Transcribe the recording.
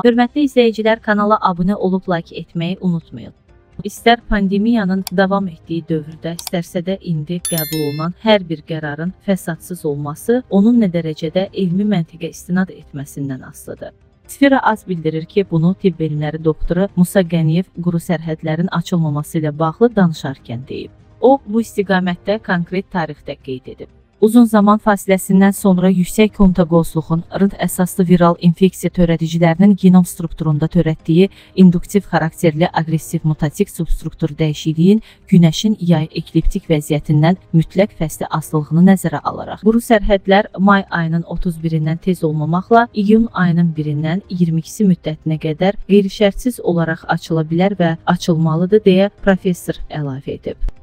Hörmətli izləyicilər, kanala abunə olub like etməyi unutmayın. İstər pandemiyanın davam etdiyi dövrdə, istərsə də indi qəbul olunan hər bir qərarın fəsadsız olması onun nə dərəcədə elmi məntiqə istinad etməsindən asılıdır. Sfera az bildirir ki, bunu tibb elmləri doktoru Musa Qəniyev quru sərhədlərin açılmaması ilə bağlı danışarkən deyib. O, bu istiqamətdə konkret tarixdə qeyd edib. Uzun zaman fasiləsindən sonra yüksək kontaqozluğun RNT əsaslı viral infeksiya törədicilərinin genom strukturunda törətdiyi induktiv xarakterli aqressiv mutatik substruktur dəyişikliyin günəşin yay ekliptik vəziyyətindən mütləq fəsli asılılığını nəzərə alaraq. Quru sərhədlər may ayının 31-dən tez olmamaqla iyun ayının 1-dən 22-si müddətinə qədər qeyri-şərtsiz olaraq açıla bilər və açılmalıdır deyə professor əlavə edib.